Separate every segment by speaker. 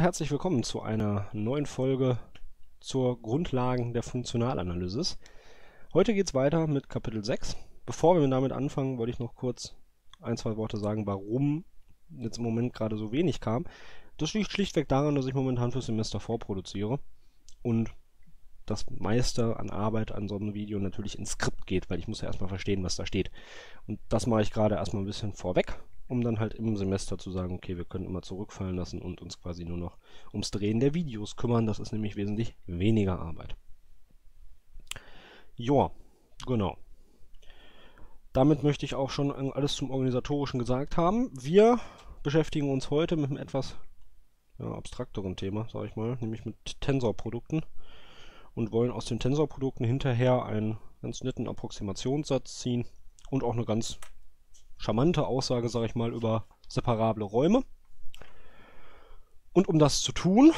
Speaker 1: Und herzlich willkommen zu einer neuen Folge zur Grundlagen der Funktionalanalysis. Heute geht es weiter mit Kapitel 6. Bevor wir damit anfangen, wollte ich noch kurz ein, zwei Worte sagen, warum jetzt im Moment gerade so wenig kam. Das liegt schlichtweg daran, dass ich momentan fürs Semester vorproduziere und das meiste an Arbeit an so einem Video natürlich ins Skript geht, weil ich muss ja erstmal verstehen, was da steht. Und das mache ich gerade erstmal ein bisschen vorweg, um dann halt im Semester zu sagen, okay, wir können immer zurückfallen lassen und uns quasi nur noch ums Drehen der Videos kümmern. Das ist nämlich wesentlich weniger Arbeit. Joa, genau. Damit möchte ich auch schon alles zum Organisatorischen gesagt haben. Wir beschäftigen uns heute mit einem etwas ja, abstrakteren Thema, sage ich mal, nämlich mit Tensorprodukten und wollen aus den Tensorprodukten hinterher einen ganz netten Approximationssatz ziehen und auch eine ganz charmante Aussage, sage ich mal, über separable Räume. Und um das zu tun,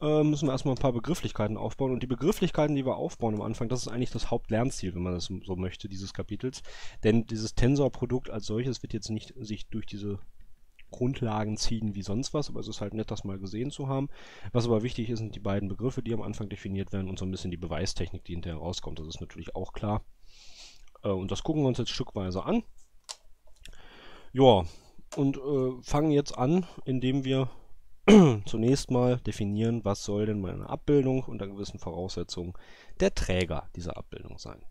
Speaker 1: äh, müssen wir erstmal ein paar Begrifflichkeiten aufbauen. Und die Begrifflichkeiten, die wir aufbauen am Anfang, das ist eigentlich das Hauptlernziel, wenn man das so möchte, dieses Kapitels. Denn dieses Tensorprodukt als solches wird jetzt nicht sich durch diese Grundlagen ziehen wie sonst was, aber es ist halt nett, das mal gesehen zu haben. Was aber wichtig ist, sind die beiden Begriffe, die am Anfang definiert werden und so ein bisschen die Beweistechnik, die hinterher rauskommt. Das ist natürlich auch klar. Äh, und das gucken wir uns jetzt stückweise an. Ja, und äh, fangen jetzt an, indem wir zunächst mal definieren, was soll denn meine Abbildung unter gewissen Voraussetzungen der Träger dieser Abbildung sein.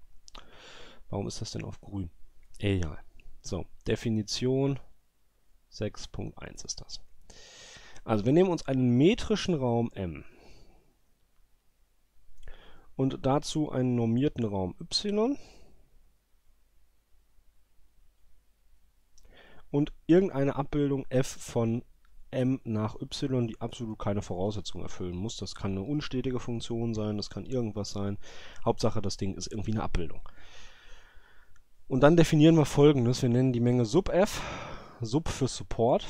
Speaker 1: Warum ist das denn auf grün? Egal. So, Definition 6.1 ist das. Also wir nehmen uns einen metrischen Raum M und dazu einen normierten Raum Y und irgendeine Abbildung f von m nach y, die absolut keine Voraussetzung erfüllen muss. Das kann eine unstetige Funktion sein, das kann irgendwas sein. Hauptsache, das Ding ist irgendwie eine Abbildung. Und dann definieren wir folgendes. Wir nennen die Menge sub f, sub für Support.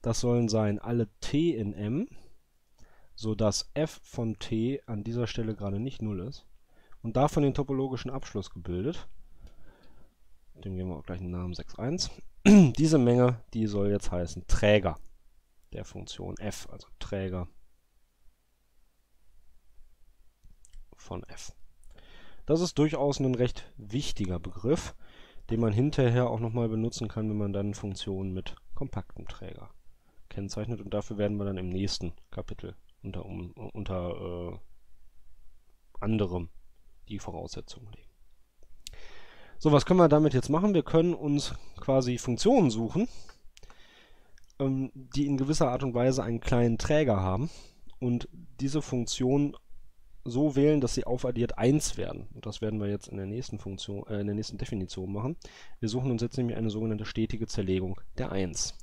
Speaker 1: Das sollen sein alle t in m, sodass f von t an dieser Stelle gerade nicht 0 ist. Und davon den topologischen Abschluss gebildet dem geben wir auch gleich einen Namen 6.1. Diese Menge, die soll jetzt heißen Träger der Funktion f, also Träger von f. Das ist durchaus ein recht wichtiger Begriff, den man hinterher auch nochmal benutzen kann, wenn man dann Funktionen mit kompaktem Träger kennzeichnet. Und dafür werden wir dann im nächsten Kapitel unter, um, unter äh, anderem die Voraussetzungen legen. So, was können wir damit jetzt machen? Wir können uns quasi Funktionen suchen, ähm, die in gewisser Art und Weise einen kleinen Träger haben und diese Funktion so wählen, dass sie aufaddiert 1 werden. Und das werden wir jetzt in der nächsten Funktion, äh, in der nächsten Definition machen. Wir suchen uns jetzt nämlich eine sogenannte stetige Zerlegung der 1.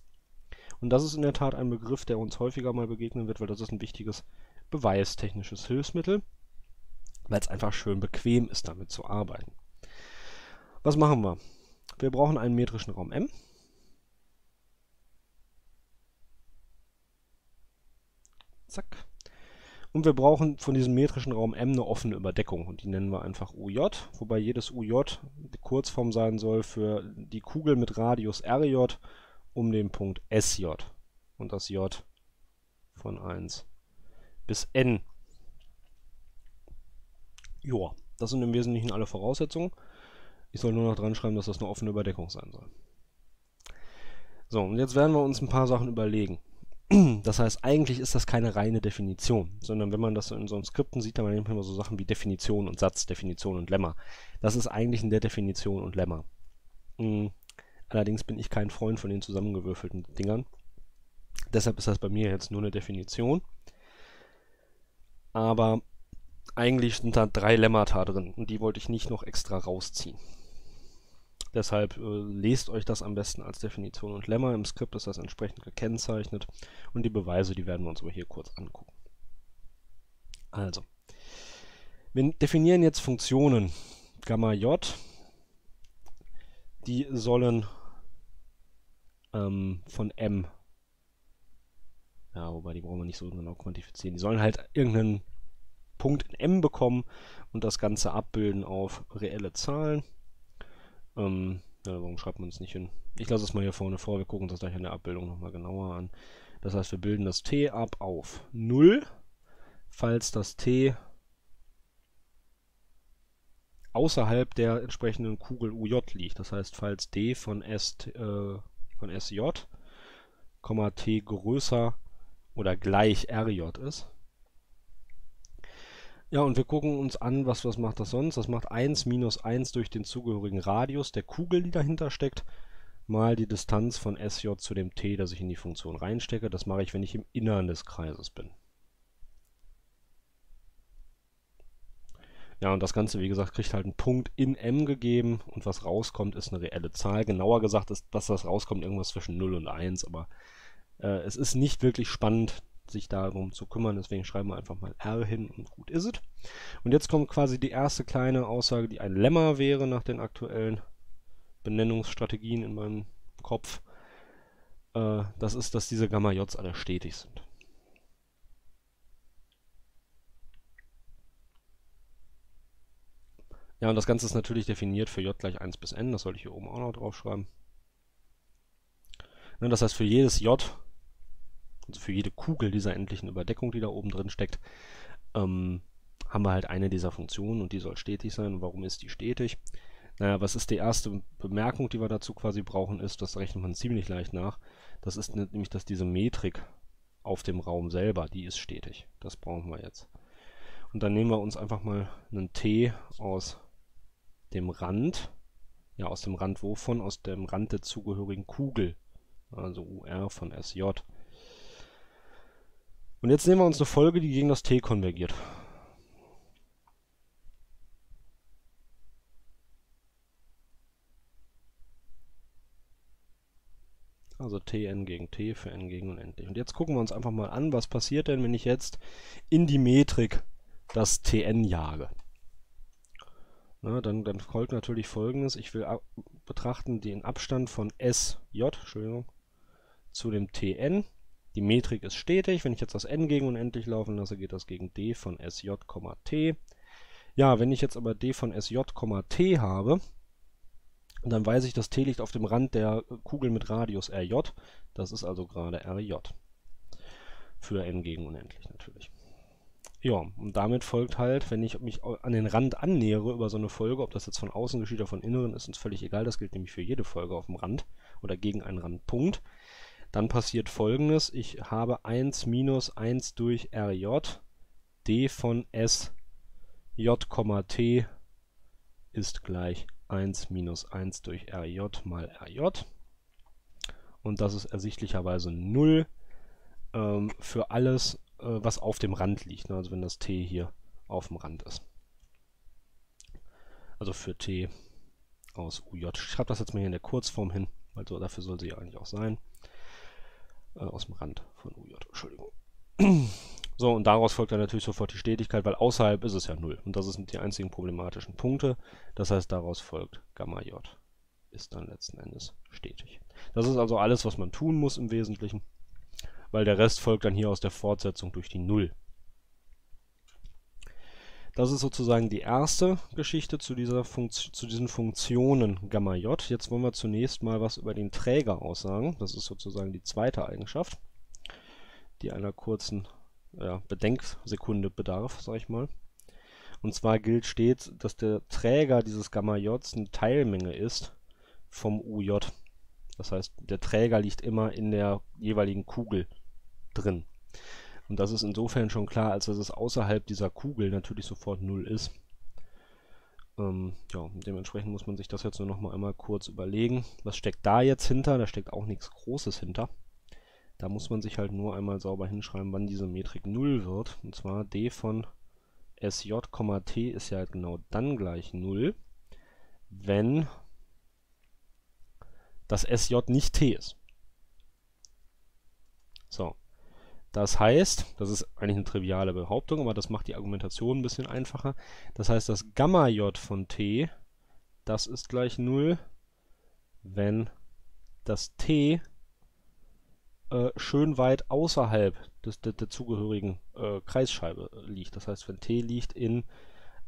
Speaker 1: Und das ist in der Tat ein Begriff, der uns häufiger mal begegnen wird, weil das ist ein wichtiges beweistechnisches Hilfsmittel, weil es einfach schön bequem ist, damit zu arbeiten. Was machen wir? Wir brauchen einen metrischen Raum M. Zack. Und wir brauchen von diesem metrischen Raum M eine offene Überdeckung. Und die nennen wir einfach UJ, wobei jedes UJ die Kurzform sein soll für die Kugel mit Radius RJ um den Punkt SJ. Und das J von 1 bis N. Joa, das sind im Wesentlichen alle Voraussetzungen. Ich soll nur noch dran schreiben, dass das eine offene Überdeckung sein soll. So, und jetzt werden wir uns ein paar Sachen überlegen. Das heißt, eigentlich ist das keine reine Definition, sondern wenn man das in so einem Skripten sieht, dann manchmal immer so Sachen wie Definition und Satz, Definition und Lemma. Das ist eigentlich in der Definition und Lemma. Mhm. Allerdings bin ich kein Freund von den zusammengewürfelten Dingern. Deshalb ist das bei mir jetzt nur eine Definition. Aber eigentlich sind da drei Lemmata drin und die wollte ich nicht noch extra rausziehen. Deshalb äh, lest euch das am besten als Definition und Lemma. Im Skript ist das entsprechend gekennzeichnet und die Beweise, die werden wir uns aber hier kurz angucken. Also, wir definieren jetzt Funktionen Gamma j, die sollen ähm, von m, ja, wobei die brauchen wir nicht so genau quantifizieren, die sollen halt irgendeinen Punkt in m bekommen und das Ganze abbilden auf reelle Zahlen. Ähm, ja, warum schreibt man es nicht hin? Ich lasse es mal hier vorne vor, wir gucken uns das gleich in der Abbildung nochmal genauer an. Das heißt, wir bilden das t ab auf 0, falls das t außerhalb der entsprechenden Kugel UJ liegt. Das heißt, falls d von, S, äh, von SJ, t größer oder gleich RJ ist. Ja, und wir gucken uns an, was, was macht das sonst. Das macht 1 minus 1 durch den zugehörigen Radius der Kugel, die dahinter steckt, mal die Distanz von SJ zu dem t, das ich in die Funktion reinstecke. Das mache ich, wenn ich im Innern des Kreises bin. Ja, und das Ganze, wie gesagt, kriegt halt einen Punkt in m gegeben und was rauskommt, ist eine reelle Zahl. Genauer gesagt ist, dass das rauskommt, irgendwas zwischen 0 und 1, aber äh, es ist nicht wirklich spannend, sich darum zu kümmern, deswegen schreiben wir einfach mal r hin und gut ist es. Und jetzt kommt quasi die erste kleine Aussage, die ein Lemma wäre nach den aktuellen Benennungsstrategien in meinem Kopf. Äh, das ist, dass diese Gamma-Js alle stetig sind. Ja, und das Ganze ist natürlich definiert für j gleich 1 bis n. Das sollte ich hier oben auch noch draufschreiben. Ja, das heißt, für jedes j, also für jede Kugel dieser endlichen Überdeckung, die da oben drin steckt, ähm, haben wir halt eine dieser Funktionen und die soll stetig sein. Und warum ist die stetig? Naja, was ist die erste Bemerkung, die wir dazu quasi brauchen, ist, das rechnet man ziemlich leicht nach. Das ist nämlich, dass diese Metrik auf dem Raum selber, die ist stetig. Das brauchen wir jetzt. Und dann nehmen wir uns einfach mal einen t aus dem Rand, ja aus dem Rand wovon? Aus dem Rand der zugehörigen Kugel, also UR von SJ. Und jetzt nehmen wir uns eine Folge, die gegen das t konvergiert. Also tn gegen t für n gegen unendlich. Und jetzt gucken wir uns einfach mal an, was passiert denn, wenn ich jetzt in die Metrik das tn jage. Na, dann, dann folgt natürlich folgendes. Ich will betrachten den Abstand von SJ Entschuldigung, zu dem Tn. Die Metrik ist stetig. Wenn ich jetzt das n gegen unendlich laufen lasse, geht das gegen d von Sj, t. Ja, wenn ich jetzt aber d von Sj, t habe, dann weiß ich, dass t liegt auf dem Rand der Kugel mit Radius rj. Das ist also gerade rj. Für n gegen unendlich natürlich. Ja, und damit folgt halt, wenn ich mich an den Rand annähere über so eine Folge, ob das jetzt von außen geschieht oder von inneren, ist uns völlig egal. Das gilt nämlich für jede Folge auf dem Rand oder gegen einen Randpunkt. Dann passiert folgendes. Ich habe 1 minus 1 durch rj, d von s j, t ist gleich 1 minus 1 durch rj mal rj. Und das ist ersichtlicherweise 0 ähm, für alles äh, was auf dem Rand liegt. Ne? Also wenn das T hier auf dem Rand ist. Also für T aus UJ. Ich schreibe das jetzt mal hier in der Kurzform hin, weil so, dafür soll sie ja eigentlich auch sein. Äh, aus dem Rand von UJ, Entschuldigung. So, und daraus folgt dann natürlich sofort die Stetigkeit, weil außerhalb ist es ja 0. Und das sind die einzigen problematischen Punkte. Das heißt, daraus folgt Gamma J ist dann letzten Endes stetig. Das ist also alles, was man tun muss im Wesentlichen weil der Rest folgt dann hier aus der Fortsetzung durch die Null. Das ist sozusagen die erste Geschichte zu, dieser zu diesen Funktionen Gamma J. Jetzt wollen wir zunächst mal was über den Träger aussagen. Das ist sozusagen die zweite Eigenschaft, die einer kurzen ja, Bedenksekunde bedarf, sag ich mal. Und zwar gilt stets, dass der Träger dieses Gamma J eine Teilmenge ist vom UJ. Das heißt, der Träger liegt immer in der jeweiligen Kugel drin. Und das ist insofern schon klar, als dass es außerhalb dieser Kugel natürlich sofort 0 ist. Ähm, ja, dementsprechend muss man sich das jetzt nur noch mal einmal kurz überlegen. Was steckt da jetzt hinter? Da steckt auch nichts Großes hinter. Da muss man sich halt nur einmal sauber hinschreiben, wann diese Metrik 0 wird. Und zwar d von sj, t ist ja halt genau dann gleich 0, wenn dass SJ nicht T ist. So. Das heißt, das ist eigentlich eine triviale Behauptung, aber das macht die Argumentation ein bisschen einfacher. Das heißt, das Gamma J von T, das ist gleich 0, wenn das T äh, schön weit außerhalb des, der, der zugehörigen äh, Kreisscheibe liegt. Das heißt, wenn T liegt in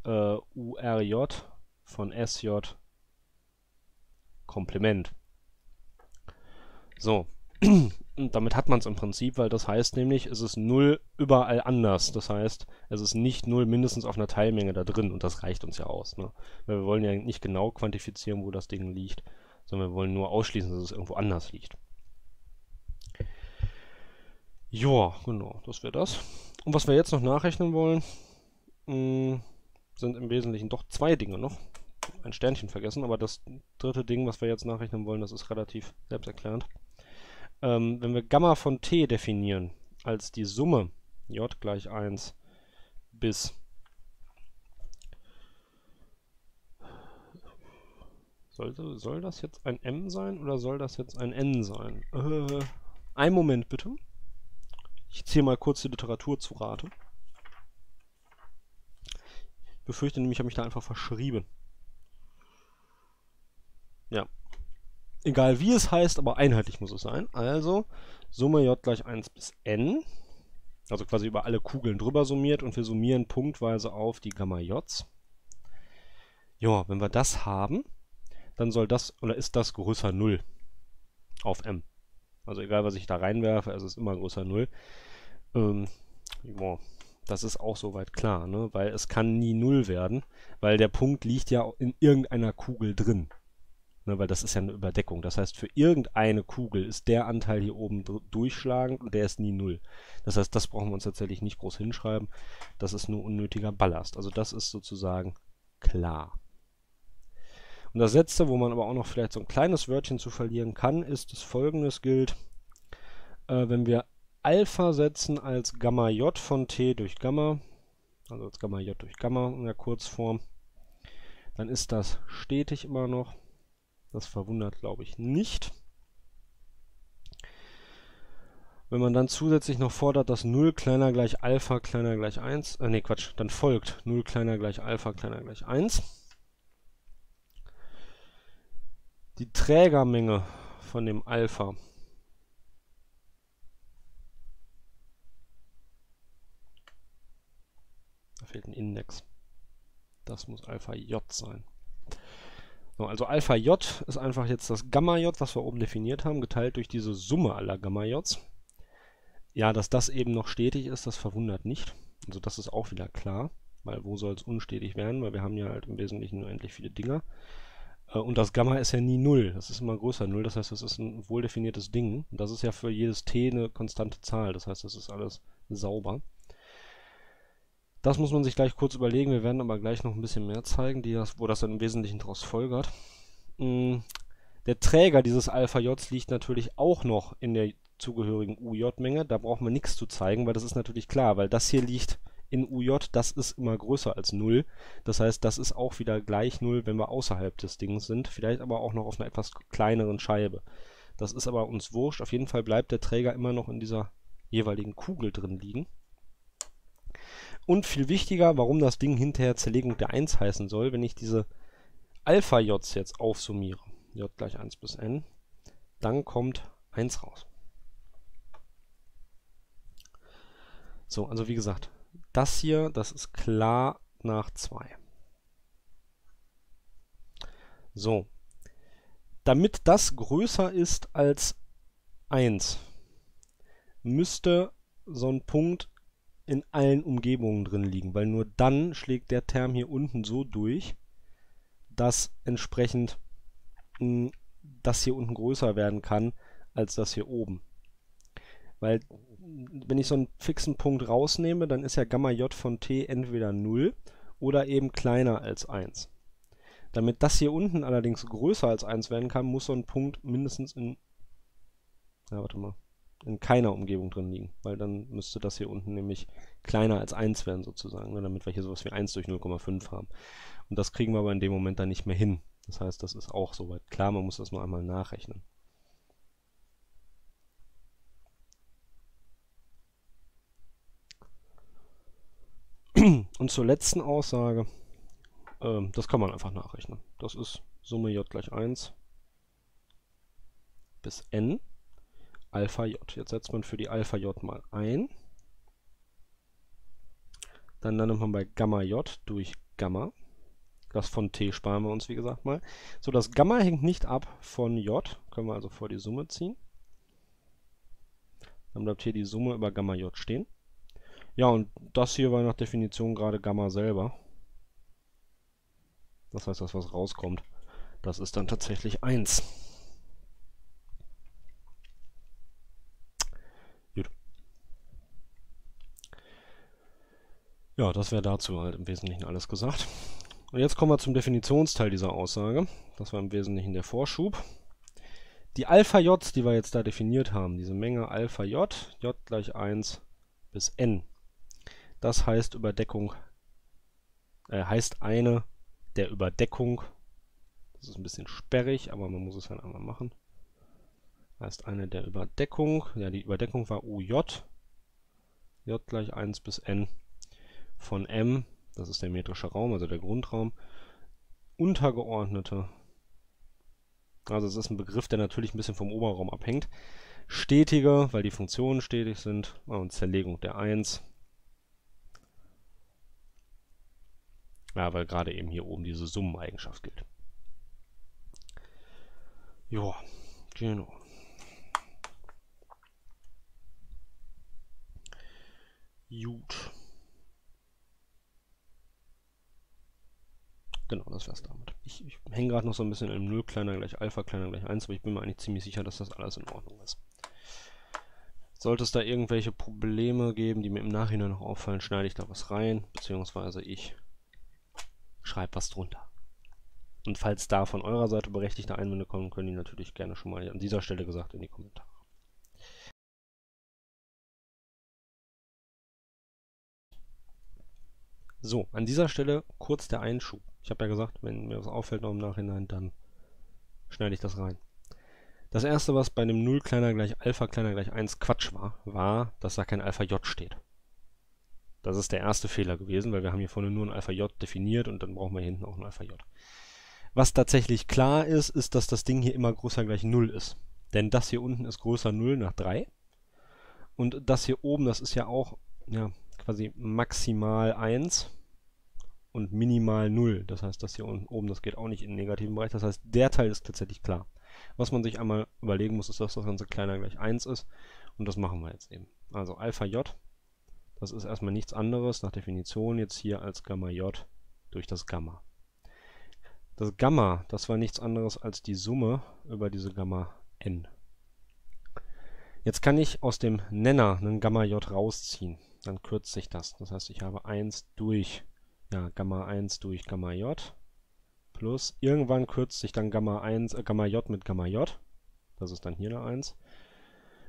Speaker 1: äh, URJ von SJ Komplement. So. Damit hat man es im Prinzip, weil das heißt nämlich, es ist 0 überall anders. Das heißt, es ist nicht 0 mindestens auf einer Teilmenge da drin und das reicht uns ja aus. Ne? Weil wir wollen ja nicht genau quantifizieren, wo das Ding liegt, sondern wir wollen nur ausschließen, dass es irgendwo anders liegt. Ja, genau, das wäre das. Und was wir jetzt noch nachrechnen wollen, mh, hm, sind im Wesentlichen doch zwei Dinge noch. Ein Sternchen vergessen, aber das dritte Ding, was wir jetzt nachrechnen wollen, das ist relativ selbsterklärend. Ähm, wenn wir Gamma von t definieren als die Summe j gleich 1 bis Sollte, soll das jetzt ein m sein oder soll das jetzt ein n sein? Äh, ein Moment bitte. Ich ziehe mal kurz die Literatur zu Rate. Ich befürchte nämlich, ich habe mich da einfach verschrieben. Ja, Egal wie es heißt, aber einheitlich muss es sein. Also Summe j gleich 1 bis n. Also quasi über alle Kugeln drüber summiert und wir summieren punktweise auf die Gamma j's. Ja, wenn wir das haben, dann soll das oder ist das größer 0 auf m. Also egal was ich da reinwerfe, es ist immer größer 0. Ähm, ja, das ist auch soweit klar, ne? weil es kann nie 0 werden, weil der Punkt liegt ja in irgendeiner Kugel drin ne, weil das ist ja eine Überdeckung. Das heißt, für irgendeine Kugel ist der Anteil hier oben durchschlagend und der ist nie null. Das heißt, das brauchen wir uns tatsächlich nicht groß hinschreiben. Das ist nur unnötiger Ballast. Also das ist sozusagen klar. Und das letzte, wo man aber auch noch vielleicht so ein kleines Wörtchen zu verlieren kann, ist, dass folgendes gilt. Äh, wenn wir Alpha setzen als Gamma J von T durch Gamma, also als Gamma J durch Gamma in der Kurzform, dann ist das stetig immer noch. Das verwundert, glaube ich, nicht. Wenn man dann zusätzlich noch fordert, dass 0 kleiner gleich Alpha kleiner gleich 1, äh, nee, Quatsch, dann folgt 0 kleiner gleich Alpha kleiner gleich 1. Die Trägermenge von dem Alpha Da fehlt ein Index. Das muss Alpha J sein. So, also Alpha J ist einfach jetzt das Gamma J, was wir oben definiert haben, geteilt durch diese Summe aller Gamma Js. Ja, dass das eben noch stetig ist, das verwundert nicht. Also das ist auch wieder klar, weil wo soll es unstetig werden, weil wir haben ja halt im Wesentlichen nur endlich viele Dinger. Äh, und das Gamma ist ja nie Null, das ist immer größer Null, das heißt, das ist ein wohldefiniertes Ding. Und das ist ja für jedes t eine konstante Zahl, das heißt, das ist alles sauber. Das muss man sich gleich kurz überlegen. Wir werden aber gleich noch ein bisschen mehr zeigen, das, wo das dann im Wesentlichen daraus folgert. Mm, der Träger dieses Alpha J liegt natürlich auch noch in der zugehörigen UJ-Menge. Da brauchen wir nichts zu zeigen, weil das ist natürlich klar, weil das hier liegt in UJ, das ist immer größer als 0. Das heißt, das ist auch wieder gleich 0, wenn wir außerhalb des Dings sind. Vielleicht aber auch noch auf einer etwas kleineren Scheibe. Das ist aber uns wurscht. Auf jeden Fall bleibt der Träger immer noch in dieser jeweiligen Kugel drin liegen. Und viel wichtiger, warum das Ding hinterher Zerlegung der 1 heißen soll, wenn ich diese Alpha-Js jetzt aufsummiere, j gleich 1 bis n, dann kommt 1 raus. So, also wie gesagt, das hier, das ist klar nach 2. So, damit das größer ist als 1, müsste so ein Punkt in allen Umgebungen drin liegen, weil nur dann schlägt der Term hier unten so durch, dass entsprechend mh, hm, das hier unten größer werden kann als das hier oben. Weil wenn ich so einen fixen Punkt rausnehme, dann ist ja Gamma J von t entweder 0 oder eben kleiner als 1. Damit das hier unten allerdings größer als 1 werden kann, muss so ein Punkt mindestens in... Ja, warte mal in keiner Umgebung drin liegen, weil dann müsste das hier unten nämlich kleiner als 1 werden sozusagen, ne, damit wir hier sowas wie 1 durch 0,5 haben. Und das kriegen wir aber in dem Moment dann nicht mehr hin. Das heißt, das ist auch soweit klar, man muss das nur einmal nachrechnen. Und zur letzten Aussage, äh, das kann man einfach nachrechnen. Das ist Summe j gleich 1 bis n. Alpha J. Jetzt setzt man für die Alpha J mal ein. Dann landet man bei Gamma J durch Gamma. Das von T sparen wir uns, wie gesagt, mal. So, das Gamma hängt nicht ab von J. Können wir also vor die Summe ziehen. Dann bleibt hier die Summe über Gamma J stehen. Ja, und das hier war nach Definition gerade Gamma selber. Das heißt, das, was rauskommt, das ist dann tatsächlich 1. Ja, das wäre dazu halt im Wesentlichen alles gesagt. Und jetzt kommen wir zum Definitionsteil dieser Aussage. Das war im Wesentlichen der Vorschub. Die Alpha J, die wir jetzt da definiert haben, diese Menge Alpha J, J gleich 1 bis n, das heißt Überdeckung, äh, heißt eine der Überdeckung, das ist ein bisschen sperrig, aber man muss es halt einmal machen, heißt eine der Überdeckung, ja die Überdeckung war UJ, J gleich 1 bis n von M das ist der metrische Raum, also der Grundraum, untergeordnete, also es ist ein Begriff, der natürlich ein bisschen vom Oberraum abhängt, stetige, weil die Funktionen stetig sind, und Zerlegung der 1, ja, weil gerade eben hier oben diese Summeneigenschaft gilt. Ja, genau. Gut. Genau, das wär's damit. Ich, ich hänge gerade noch so ein bisschen im 0 kleiner gleich Alpha kleiner gleich 1, aber ich bin mir eigentlich ziemlich sicher, dass das alles in Ordnung ist. Sollte es da irgendwelche Probleme geben, die mir im Nachhinein noch auffallen, schneide ich da was rein, beziehungsweise ich schreibe was drunter. Und falls da von eurer Seite berechtigte Einwände kommen, können die natürlich gerne schon mal an dieser Stelle gesagt in die Kommentare. So, an dieser Stelle kurz der Einschub. Ich habe ja gesagt, wenn mir was auffällt noch im Nachhinein, dann schneide ich das rein. Das erste, was bei einem 0 kleiner gleich Alpha kleiner gleich 1 Quatsch war, war, dass da kein Alpha J steht. Das ist der erste Fehler gewesen, weil wir haben hier vorne nur ein Alpha J definiert und dann brauchen wir hinten auch ein Alpha J. Was tatsächlich klar ist, ist, dass das Ding hier immer größer gleich 0 ist. Denn das hier unten ist größer 0 nach 3. Und das hier oben, das ist ja auch ja, quasi maximal 1 und minimal 0. Das heißt, das hier oben, das geht auch nicht in den negativen Bereich. Das heißt, der Teil ist tatsächlich klar. Was man sich einmal überlegen muss, ist, dass das Ganze kleiner gleich 1 ist. Und das machen wir jetzt eben. Also Alpha J, das ist erstmal nichts anderes nach Definition jetzt hier als Gamma J durch das Gamma. Das Gamma, das war nichts anderes als die Summe über diese Gamma n. Jetzt kann ich aus dem Nenner einen Gamma J rausziehen. Dann kürzt sich das. Das heißt, ich habe 1 durch ja, Gamma 1 durch Gamma J plus irgendwann kürzt sich dann Gamma 1, äh, Gamma J mit Gamma J. Das ist dann hier eine 1.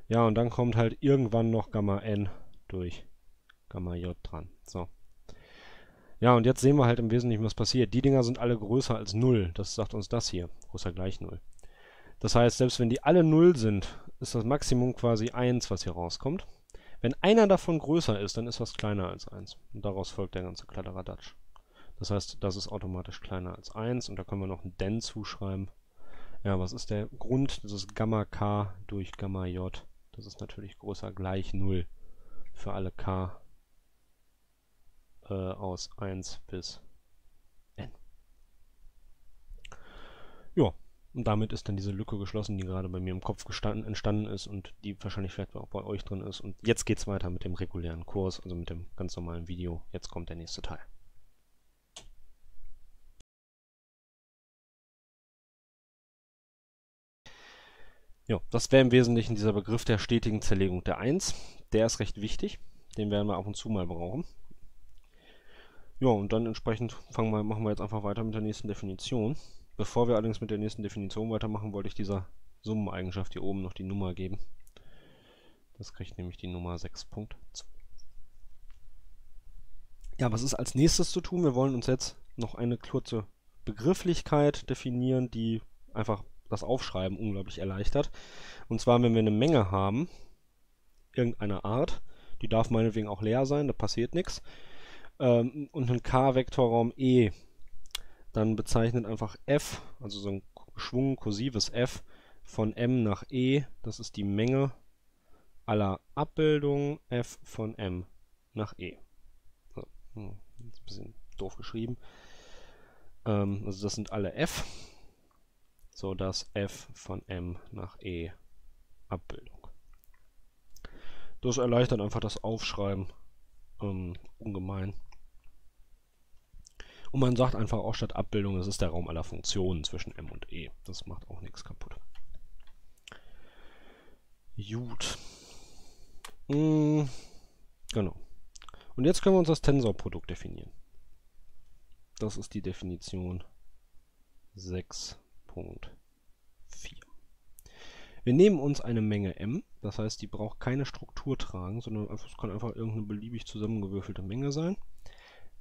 Speaker 1: Ja, und dann kommt halt irgendwann noch Gamma N durch Gamma J dran. So. Ja, und jetzt sehen wir halt im Wesentlichen, was passiert. Die Dinger sind alle größer als 0. Das sagt uns das hier. Größer gleich 0. Das heißt, selbst wenn die alle 0 sind, ist das Maximum quasi 1, was hier rauskommt. Wenn einer davon größer ist, dann ist was kleiner als 1. Und daraus folgt der ganze Kladderadatsch. Das heißt, das ist automatisch kleiner als 1 und da können wir noch ein denn zuschreiben. Ja, was ist der Grund? Das ist Gamma k durch Gamma j. Das ist natürlich größer gleich 0 für alle k äh, aus 1 bis n. Ja, und damit ist dann diese Lücke geschlossen, die gerade bei mir im Kopf entstanden ist und die wahrscheinlich vielleicht auch bei euch drin ist. Und jetzt geht's weiter mit dem regulären Kurs, also mit dem ganz normalen Video. Jetzt kommt der nächste Teil. Ja, das wäre im Wesentlichen dieser Begriff der stetigen Zerlegung der 1. Der ist recht wichtig. Den werden wir ab und zu mal brauchen. Ja, und dann entsprechend fangen wir, machen wir jetzt einfach weiter mit der nächsten Definition. Bevor wir allerdings mit der nächsten Definition weitermachen, wollte ich dieser Summeneigenschaft hier oben noch die Nummer geben. Das kriegt nämlich die Nummer 6.2. Ja, was ist als nächstes zu tun? Wir wollen uns jetzt noch eine kurze Begrifflichkeit definieren, die einfach das Aufschreiben unglaublich erleichtert. Und zwar, wenn wir eine Menge haben, irgendeiner Art, die darf meinetwegen auch leer sein, da passiert nichts, ähm, und einen K-Vektorraum E dann bezeichnet einfach f, also so ein geschwungen kursives f von m nach e, das ist die Menge aller Abbildungen f von m nach e. So, hm, ein bisschen doof geschrieben. Ähm, also das sind alle f, so dass f von m nach e Abbildung. Das erleichtert einfach das Aufschreiben ähm, ungemein. Und man sagt einfach auch statt Abbildung, es ist der Raum aller Funktionen zwischen m und e. Das macht auch nichts kaputt. Gut. Hm, genau. Und jetzt können wir uns das Tensorprodukt definieren. Das ist die Definition 6.4. Wir nehmen uns eine Menge m, das heißt, die braucht keine Struktur tragen, sondern es kann einfach irgendeine beliebig zusammengewürfelte Menge sein.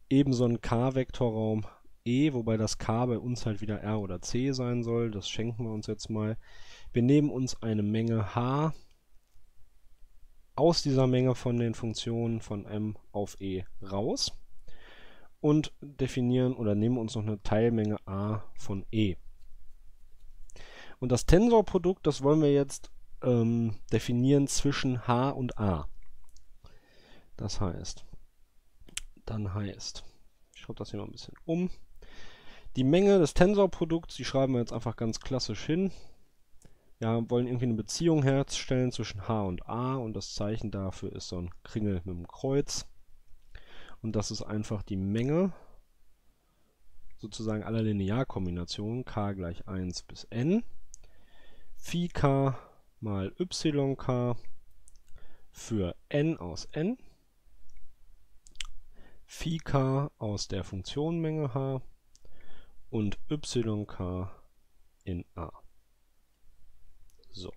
Speaker 1: Ebenso ein k-Vektorraum e, wobei das k bei uns halt wieder r oder c sein soll. Das schenken wir uns jetzt mal. Wir nehmen uns eine Menge h aus dieser Menge von den Funktionen von m auf e raus und definieren oder nehmen uns noch eine Teilmenge a von e. Und das Tensorprodukt, das wollen wir jetzt ähm, definieren zwischen h und a. Das heißt, dann heißt, ich schreibe das hier mal ein bisschen um, die Menge des Tensorprodukts, die schreiben wir jetzt einfach ganz klassisch hin. Ja, wollen irgendwie eine Beziehung herstellen zwischen h und a und das Zeichen dafür ist so ein Kringel mit einem Kreuz. Und das ist einfach die Menge sozusagen aller Linearkombinationen k gleich 1 bis n Phi k mal yk für n aus n, Phi k aus der Funktionenmenge h und yk in a. So.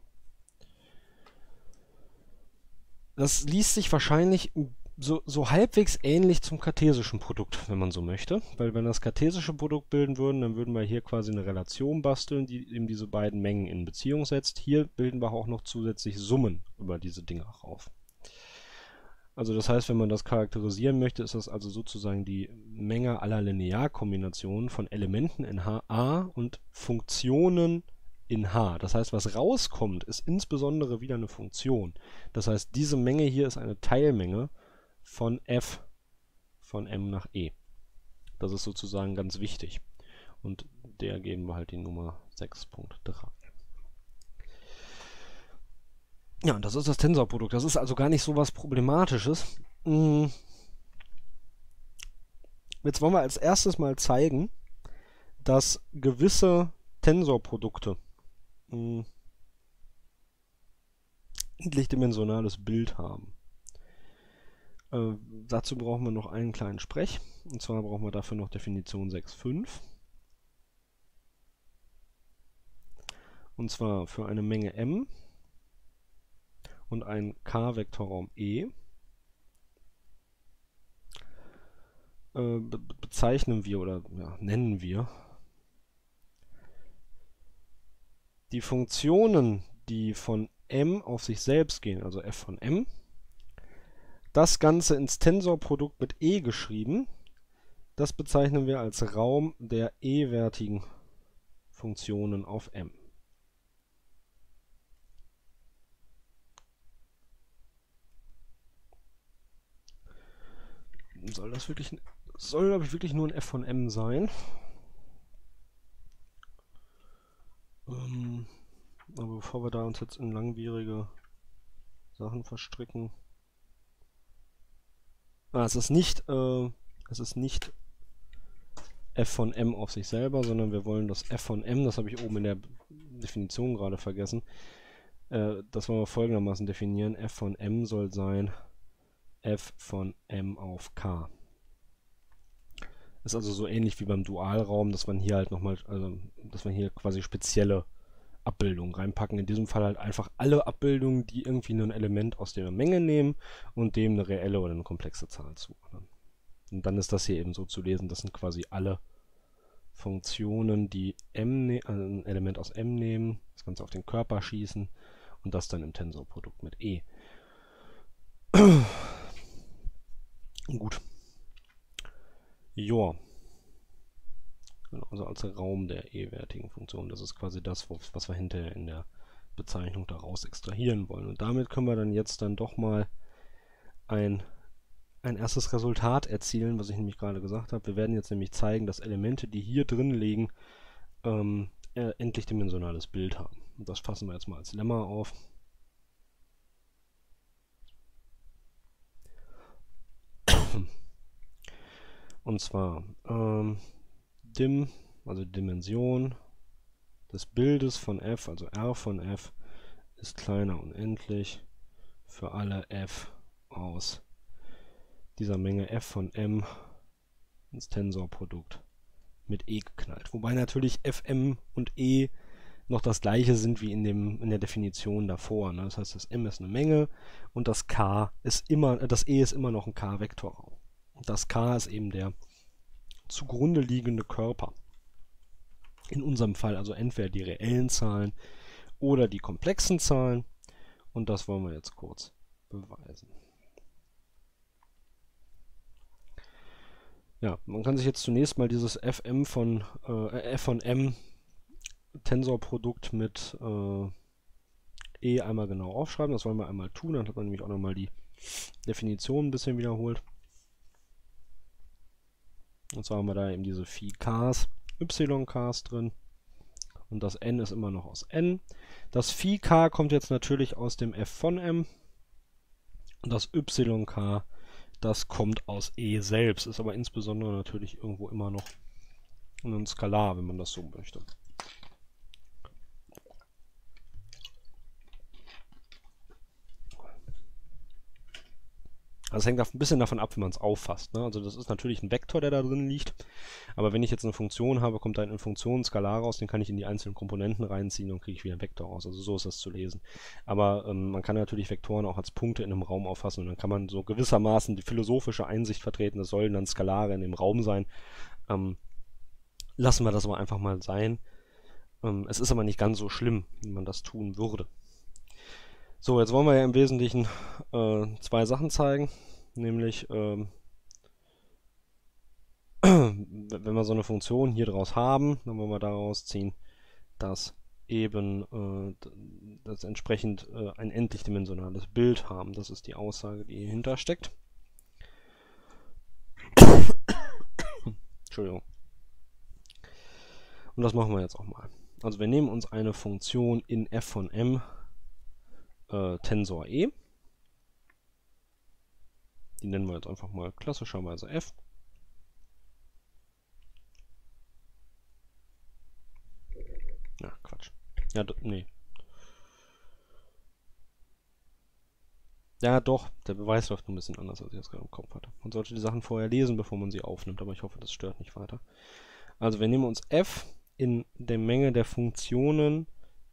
Speaker 1: Das liest sich wahrscheinlich so, so halbwegs ähnlich zum kartesischen Produkt, wenn man so möchte. Weil wenn wir das kartesische Produkt bilden würden, dann würden wir hier quasi eine Relation basteln, die eben diese beiden Mengen in Beziehung setzt. Hier bilden wir auch noch zusätzlich Summen über diese Dinge rauf. Also das heißt, wenn man das charakterisieren möchte, ist das also sozusagen die Menge aller Linearkombinationen von Elementen in H, A und Funktionen in H. Das heißt, was rauskommt, ist insbesondere wieder eine Funktion. Das heißt, diese Menge hier ist eine Teilmenge von f von m nach e. Das ist sozusagen ganz wichtig. Und der geben wir halt die Nummer 6.3. Ja, das ist das Tensorprodukt. Das ist also gar nicht so was Problematisches. Hm. Jetzt wollen wir als erstes mal zeigen, dass gewisse Tensorprodukte ein endlichdimensionales Bild haben. Äh, dazu brauchen wir noch einen kleinen Sprech. Und zwar brauchen wir dafür noch Definition 6.5. Und zwar für eine Menge m und einen k-Vektorraum E äh, be bezeichnen wir oder ja, nennen wir die Funktionen, die von m auf sich selbst gehen, also f von m, das Ganze ins Tensorprodukt mit e geschrieben. Das bezeichnen wir als Raum der e-wertigen Funktionen auf M. Soll das wirklich, soll glaube ich wirklich nur ein f von m sein? Ähm, aber bevor wir da uns jetzt in langwierige Sachen verstricken, Ah, es ist nicht, äh, es ist nicht f von m auf sich selber, sondern wir wollen das f von m, das habe ich oben in der Definition gerade vergessen, äh, das wollen wir folgendermaßen definieren. f von m soll sein f von m auf k. Ist also so ähnlich wie beim Dualraum, dass man hier halt nochmal, also dass man hier quasi spezielle Abbildungen reinpacken. In diesem Fall halt einfach alle Abbildungen, die irgendwie nur ein Element aus der Menge nehmen und dem eine reelle oder eine komplexe Zahl zuordnen. Und dann ist das hier eben so zu lesen, das sind quasi alle Funktionen, die m ne also ein Element aus m nehmen, das Ganze auf den Körper schießen und das dann im Tensorprodukt mit e. Gut. Joa. Genau, also als Raum der e-wertigen Funktion. Das ist quasi das, was wir hinterher in der Bezeichnung daraus extrahieren wollen. Und damit können wir dann jetzt dann doch mal ein, ein erstes Resultat erzielen, was ich nämlich gerade gesagt habe. Wir werden jetzt nämlich zeigen, dass Elemente, die hier drin liegen, ähm, äh, endlich dimensionales Bild haben. Und das fassen wir jetzt mal als Lemma auf. Und zwar ähm, dim, also Dimension des Bildes von f, also r von f, ist kleiner unendlich für alle f aus dieser Menge f von m ins Tensorprodukt mit e geknallt. Wobei natürlich fm und e noch das gleiche sind wie in, dem, in der Definition davor. Ne? Das heißt, das m ist eine Menge und das k ist immer, äh, das e ist immer noch ein k-Vektorraum. Das k ist eben der zugrunde liegende Körper. In unserem Fall also entweder die reellen Zahlen oder die komplexen Zahlen. Und das wollen wir jetzt kurz beweisen. Ja, man kann sich jetzt zunächst mal dieses fm von äh, f von m Tensorprodukt mit äh, e einmal genau aufschreiben. Das wollen wir einmal tun. Dann hat man nämlich auch nochmal die Definition ein bisschen wiederholt. Und zwar haben wir da eben diese Phi Ks, Y Ks drin. Und das n ist immer noch aus n. Das Phi k kommt jetzt natürlich aus dem f von m. Und das y k das kommt aus E selbst, ist aber insbesondere natürlich irgendwo immer noch ein Skalar, wenn man das so möchte. Also es hängt ein bisschen davon ab, wie man es auffasst. Ne? Also das ist natürlich ein Vektor, der da drin liegt. Aber wenn ich jetzt eine Funktion habe, kommt da eine Funktion Skalar raus, den kann ich in die einzelnen Komponenten reinziehen und kriege ich wieder einen Vektor raus. Also so ist das zu lesen. Aber ähm, man kann natürlich Vektoren auch als Punkte in einem Raum auffassen und dann kann man so gewissermaßen die philosophische Einsicht vertreten, es sollen dann Skalare in dem Raum sein. Ähm, lassen wir das aber einfach mal sein. Ähm, es ist aber nicht ganz so schlimm, wie man das tun würde. So, jetzt wollen wir ja im Wesentlichen äh, zwei Sachen zeigen, nämlich ähm, wenn wir so eine Funktion hier draus haben, dann wollen wir daraus ziehen, dass eben äh, das entsprechend äh, ein endlich dimensionales Bild haben. Das ist die Aussage, die hierhinter steckt. Entschuldigung. Und das machen wir jetzt auch mal. Also wir nehmen uns eine Funktion in f von m äh, Tensor E. Die nennen wir jetzt einfach mal klassischerweise f. Na, Quatsch. Ja, nee. Ja, doch, der Beweis läuft ein bisschen anders, als ich das gerade im Kopf hatte. Man sollte die Sachen vorher lesen, bevor man sie aufnimmt, aber ich hoffe, das stört nicht weiter. Also wir nehmen uns f in der Menge der Funktionen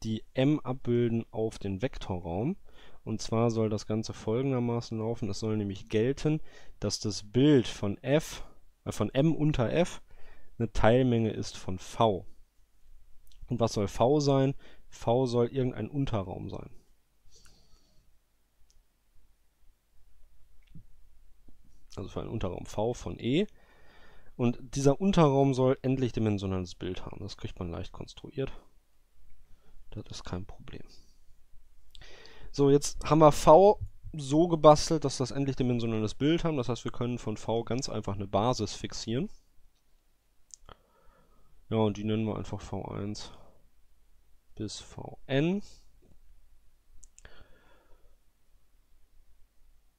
Speaker 1: die M abbilden auf den Vektorraum. Und zwar soll das Ganze folgendermaßen laufen. Es soll nämlich gelten, dass das Bild von f, äh von m unter f eine Teilmenge ist von v. Und was soll v sein? v soll irgendein Unterraum sein. Also für einen Unterraum v von E. Und dieser Unterraum soll endlich dimensionales Bild haben. Das kriegt man leicht konstruiert. Das ist kein Problem. So, jetzt haben wir V so gebastelt, dass das endlich dimensionales Bild haben. Das heißt, wir können von V ganz einfach eine Basis fixieren. Ja, und die nennen wir einfach V1 bis Vn.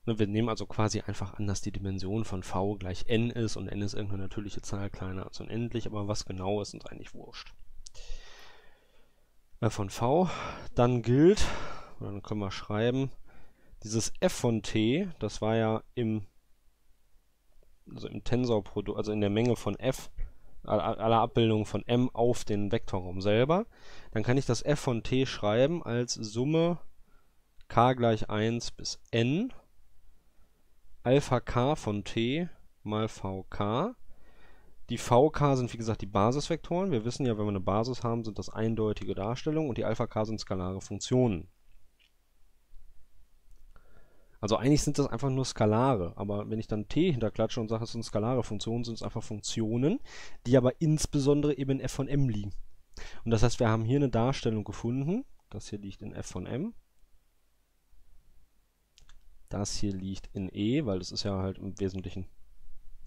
Speaker 1: Ne, wir nehmen also quasi einfach an, dass die Dimension von v gleich n ist und n ist irgendeine natürliche Zahl kleiner als unendlich, aber was genau ist uns eigentlich wurscht äh, von v, dann gilt, dann können wir schreiben, dieses f von t, das war ja im, also im Tensorprodukt, also in der Menge von f, aller Abbildungen von m auf den Vektorraum selber, dann kann ich das f von t schreiben als Summe k gleich 1 bis n Alpha k von t mal vk die VK sind wie gesagt die Basisvektoren. Wir wissen ja, wenn wir eine Basis haben, sind das eindeutige Darstellungen und die Alpha K sind skalare Funktionen. Also eigentlich sind das einfach nur Skalare, aber wenn ich dann t hinterklatsche und sage, es sind skalare Funktionen, sind es einfach Funktionen, die aber insbesondere eben in f von m liegen. Und das heißt, wir haben hier eine Darstellung gefunden, das hier liegt in f von m, das hier liegt in e, weil das ist ja halt im Wesentlichen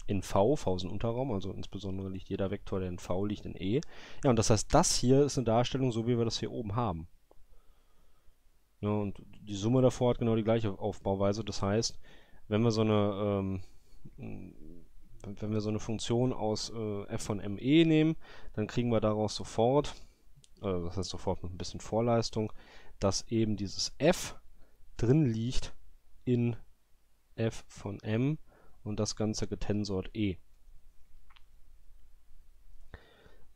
Speaker 1: in V, V ist ein Unterraum, also insbesondere liegt jeder Vektor, der in V liegt, in E. Ja, und das heißt, das hier ist eine Darstellung, so wie wir das hier oben haben. Ja, und die Summe davor hat genau die gleiche Aufbauweise. Das heißt, wenn wir so eine, ähm, wenn wir so eine Funktion aus äh, f von me nehmen, dann kriegen wir daraus sofort, äh, das heißt sofort mit ein bisschen Vorleistung, dass eben dieses f drin liegt in f von m und das Ganze getensort e.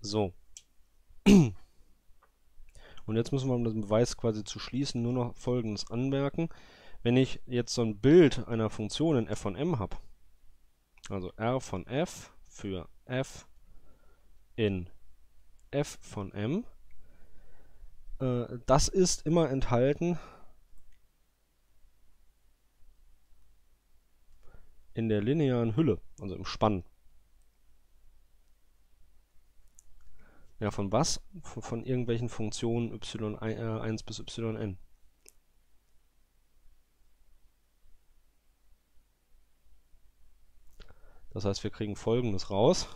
Speaker 1: So. Und jetzt müssen wir, um den Beweis quasi zu schließen, nur noch folgendes anmerken. Wenn ich jetzt so ein Bild einer Funktion in f von m habe, also r von f für f in f von m, äh, das ist immer enthalten in der linearen Hülle, also im Spann. Ja, von was? Von, von irgendwelchen Funktionen y1 bis yn. Das heißt, wir kriegen folgendes raus.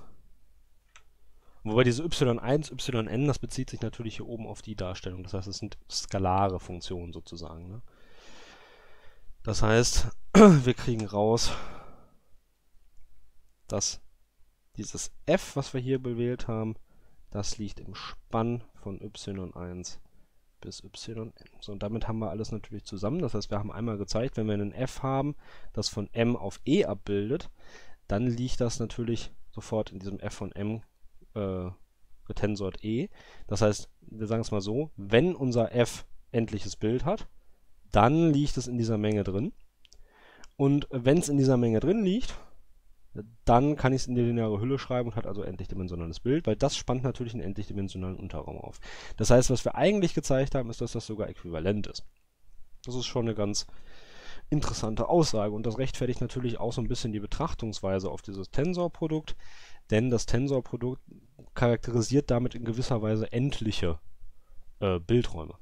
Speaker 1: Wobei diese y1, yn, das bezieht sich natürlich hier oben auf die Darstellung. Das heißt, es sind skalare Funktionen sozusagen. Ne? Das heißt, wir kriegen raus, dass dieses f, was wir hier gewählt haben, das liegt im Spann von y1 bis yn. So, und damit haben wir alles natürlich zusammen. Das heißt, wir haben einmal gezeigt, wenn wir einen f haben, das von m auf e abbildet, dann liegt das natürlich sofort in diesem f von m äh, getensort e. Das heißt, wir sagen es mal so, wenn unser f endliches Bild hat, dann liegt es in dieser Menge drin. Und wenn es in dieser Menge drin liegt, dann kann ich es in die lineare Hülle schreiben und hat also endlich dimensionales Bild, weil das spannt natürlich einen endlich dimensionalen Unterraum auf. Das heißt, was wir eigentlich gezeigt haben, ist, dass das sogar äquivalent ist. Das ist schon eine ganz interessante Aussage und das rechtfertigt natürlich auch so ein bisschen die Betrachtungsweise auf dieses Tensorprodukt, denn das Tensorprodukt charakterisiert damit in gewisser Weise endliche äh, Bildräume.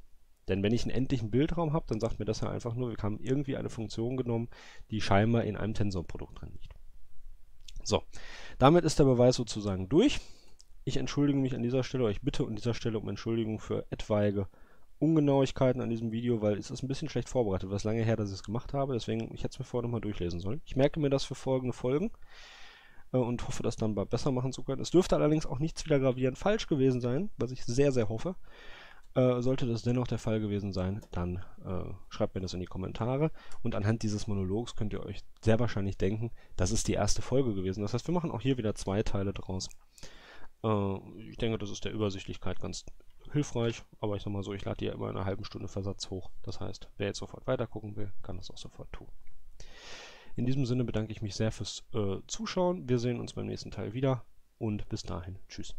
Speaker 1: Denn wenn ich einen endlichen Bildraum habe, dann sagt mir das ja einfach nur, wir haben irgendwie eine Funktion genommen, die scheinbar in einem Tensorprodukt drin liegt. So, damit ist der Beweis sozusagen durch. Ich entschuldige mich an dieser Stelle, ich bitte an dieser Stelle um Entschuldigung für etwaige Ungenauigkeiten an diesem Video, weil es ist ein bisschen schlecht vorbereitet, was lange her, dass ich es gemacht habe, deswegen, ich hätte es mir vorher nochmal durchlesen sollen. Ich merke mir das für folgende Folgen äh, und hoffe, das dann besser machen zu können. Es dürfte allerdings auch nichts wieder gravierend falsch gewesen sein, was ich sehr, sehr hoffe. Äh, sollte das dennoch der Fall gewesen sein, dann äh, schreibt mir das in die Kommentare. Und anhand dieses Monologs könnt ihr euch sehr wahrscheinlich denken, das ist die erste Folge gewesen. Das heißt, wir machen auch hier wieder zwei Teile draus. Äh, ich denke, das ist der Übersichtlichkeit ganz hilfreich, aber ich sag mal so, ich lade die ja immer in einer halben Stunde Versatz hoch. Das heißt, wer jetzt sofort weitergucken will, kann das auch sofort tun. In diesem Sinne bedanke ich mich sehr fürs äh, Zuschauen. Wir sehen uns beim nächsten Teil wieder und bis dahin. Tschüss.